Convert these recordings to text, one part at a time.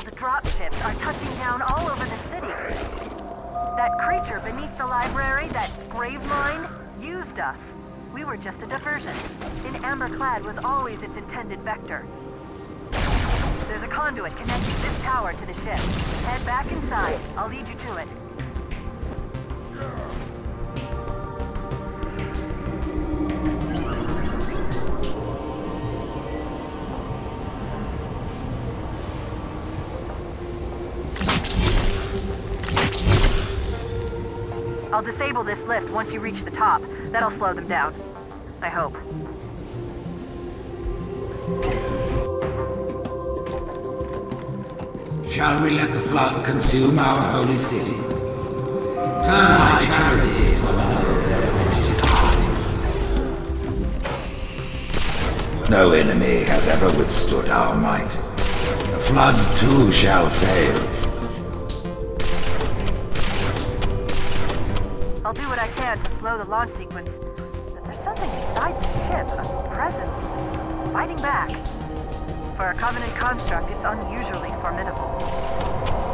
old dropships are touching down all over the city. That creature beneath the library, that grave Gravemind, used us. We were just a diversion. In Amber Clad was always its intended vector. There's a conduit connecting this tower to the ship. Head back inside. I'll lead you to it. I'll disable this lift once you reach the top. That'll slow them down. I hope. Shall we let the flood consume our holy city? Turn my charity to another. No enemy has ever withstood our might. The flood too shall fail. Slow the launch sequence. But there's something inside the ship, a presence, fighting back. For a Covenant construct, it's unusually formidable.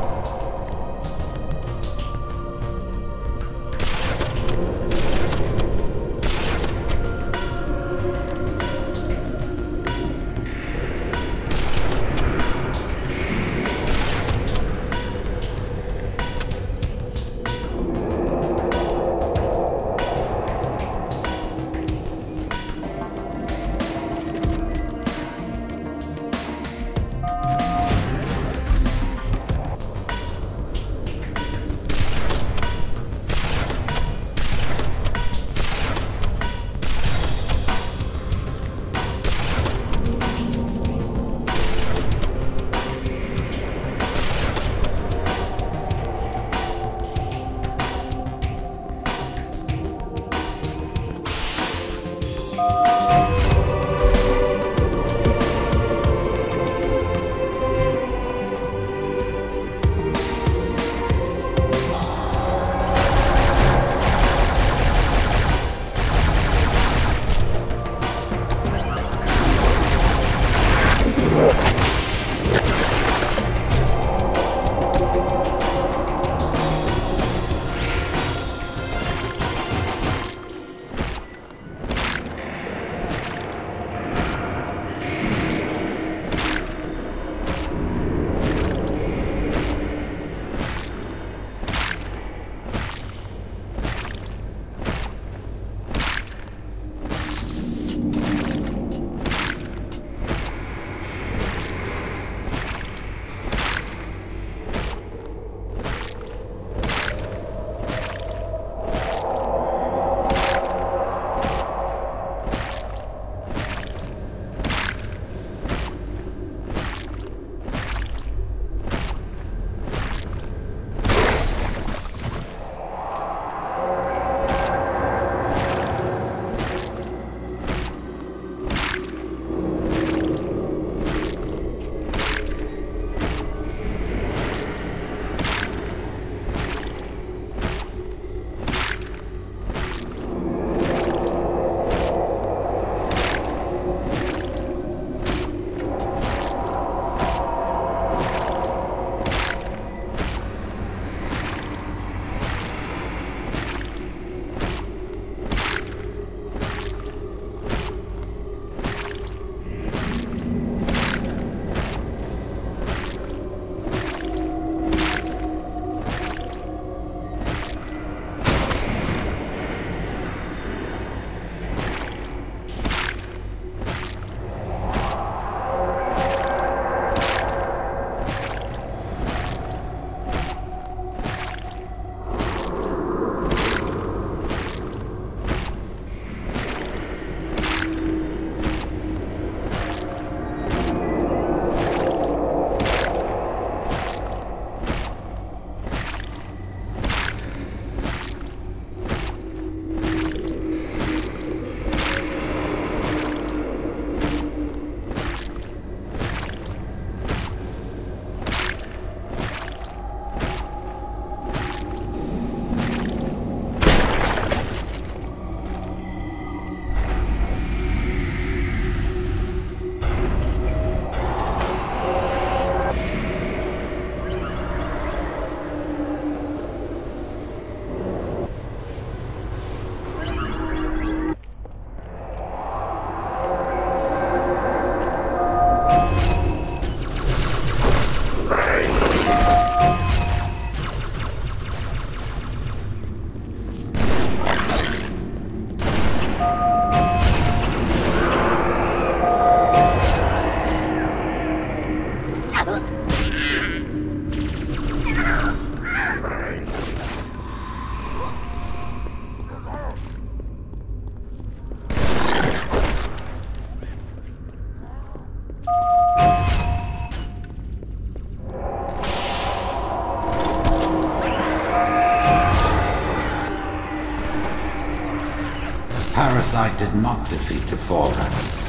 Not defeat the Forerunners,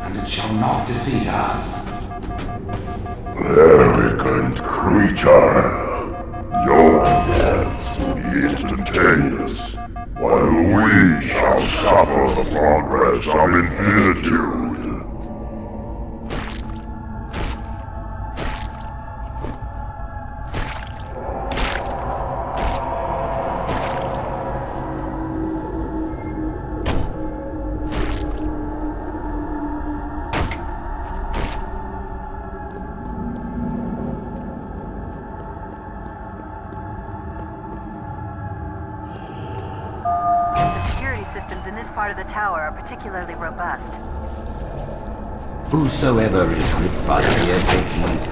and it shall not defeat us. Arrogant creature! Your deaths be instantaneous, while we shall suffer the progress of infinitude. Part of the tower are particularly robust. Whosoever is gripped by fear, take heed.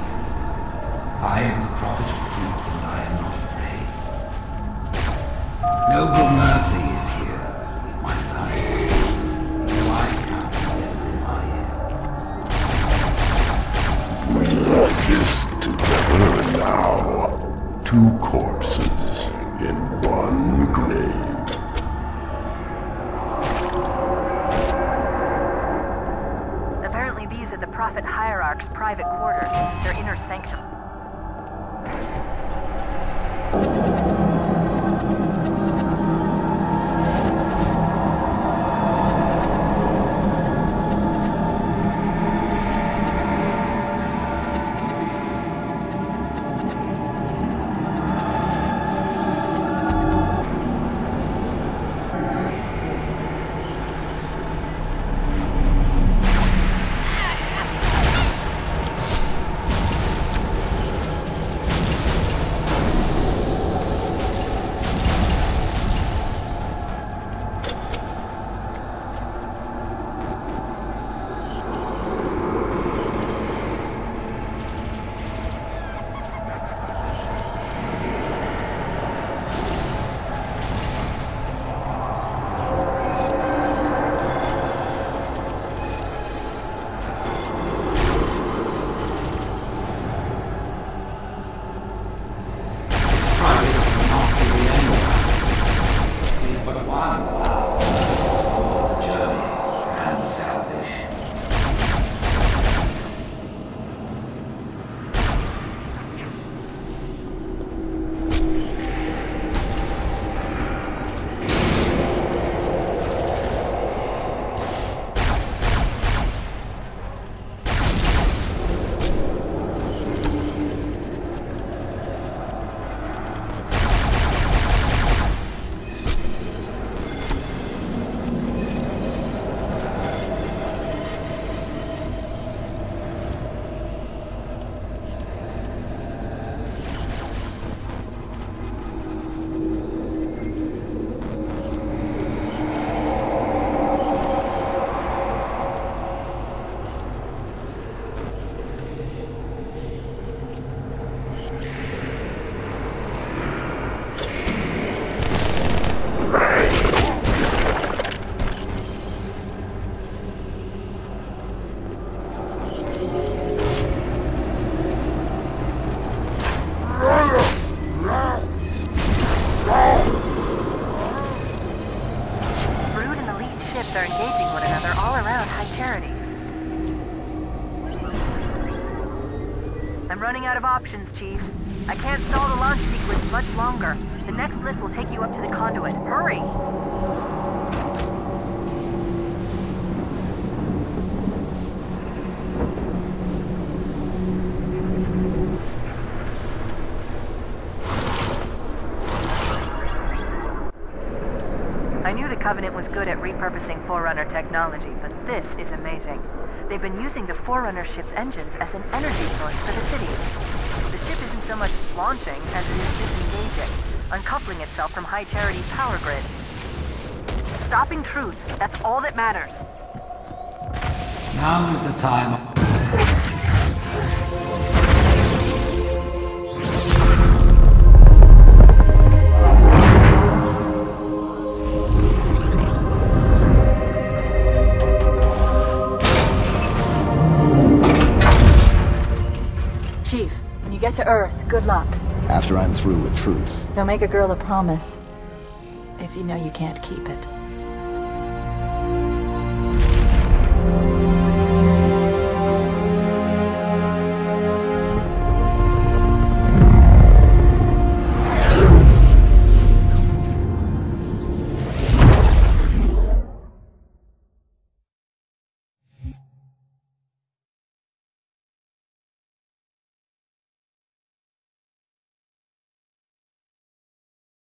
I am the prophet of truth, and I am not afraid. Noble mercy is here, with my side. The wise counsel ever in my ears. Listen together now. Two corpses running out of options, Chief. I can't stall the launch sequence much longer. The next lift will take you up to the conduit. Hurry! I knew the Covenant was good at repurposing Forerunner technology, but this is amazing. They've been using the Forerunner ship's engines as an energy source for the city. The ship isn't so much launching as it is disengaging, uncoupling itself from High Charity's power grid. Stopping truth, that's all that matters. Now is the time. Get to Earth, good luck. After I'm through with truth. Don't make a girl a promise. If you know you can't keep it.